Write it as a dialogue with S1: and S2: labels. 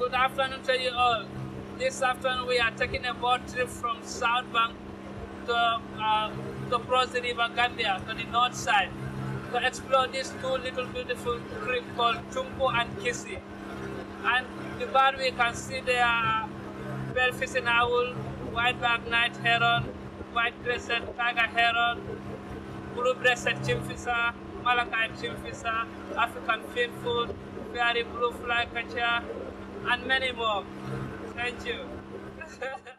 S1: Good afternoon to you all. This afternoon we are taking a boat trip from South Bank to, uh, to cross the river Gambia to the north side to explore these two little beautiful creeks called Chumpo and Kisi. And the bird we can see there are Pel's fishing owl, white-backed night heron, white-crested tiger heron, blue-breasted kingfisher, malachite kingfisher, African finfoot, fairy blue flycatcher, and many more. Thank you.